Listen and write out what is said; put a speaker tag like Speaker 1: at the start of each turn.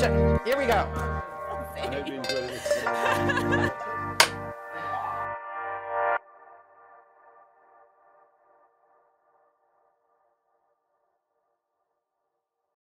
Speaker 1: Here we go.